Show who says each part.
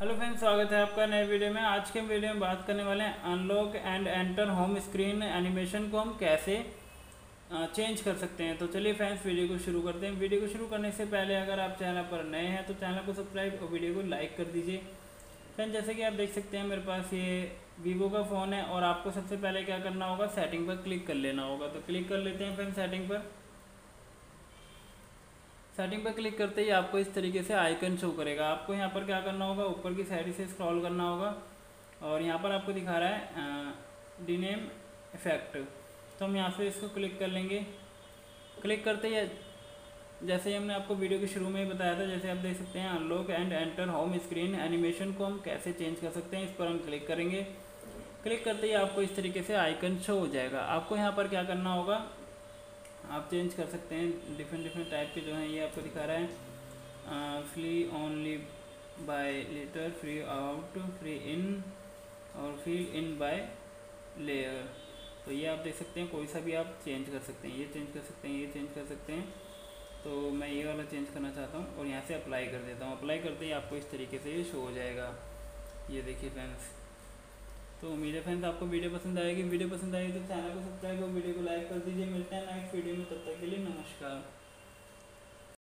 Speaker 1: Hello friends, स्वागत है आपका नए वीडियो में। आज के वीडियो में बात करने वाले हैं unlock and enter home screen animation को हम कैसे चेंज कर सकते हैं। तो चलिए फ्रेंड्स, वीडियो को शुरू करते हैं। वीडियो को शुरू करने से पहले अगर आप चैनल पर नए हैं तो चैनल को सब्सक्राइब और वीडियो को लाइक कर दीजिए। फ्रेंड जैसे कि आप देख सकते हैं, मेरे पास ये वीवो का फ़ोन है और आपको सबसे पहले क्या करना होगा, सेटिंग पर क्लिक कर लेना होगा। तो क्लिक कर लेते हैं फ्रेंड सेटिंग पर। सेटिंग पर क्लिक करते ही आपको इस तरीके से आइकन शो करेगा। आपको यहाँ पर क्या करना होगा? ऊपर की साइड से स्क्रॉल करना होगा। और यहाँ पर आपको दिखा रहा है डी नेम इफ़ेक्ट तो हम यहाँ से इसको क्लिक कर लेंगे। क्लिक करते ही जैसे ही हमने आपको वीडियो के शुरू में ही बताया था, जैसे आप देख सकते हैं unlock and enter home screen animation को हम कैसे चेंज कर सकते हैं, इस पर हम क्लिक करेंगे। क्लिक करते ही आपको इस तरीके से आइकन शो हो जाएगा। आपको यहाँ पर क्या करना होगा? आप चेंज कर सकते हैं डिफरेंट डिफरेंट टाइप के जो हैं, ये आपको दिखा रहा है। Free only by letter free out free in और फिल इन बाय लेयर तो ये आप देख सकते हैं, कोई सा भी आप चेंज कर सकते हैं, ये चेंज कर सकते हैं, ये चेंज कर सकते हैं। तो मैं ये वाला चेंज करना चाहता हूँ और यहाँ से अप्लाई कर देता हूँ। अप्लाई करते ही आपको इस तरीके से ये शो हो जाएगा। ये देखिए फ्रेंड्स तो उम्मीद है फ्रेंड्स आपको वीडियो पसंद आएगी। वीडियो पसंद आएगी तो चैनल को सब्सक्राइब और वीडियो को लाइक कर दीजिए। मिलते हैं नेक्स्ट वीडियो में, तब तक के लिए नमस्कार।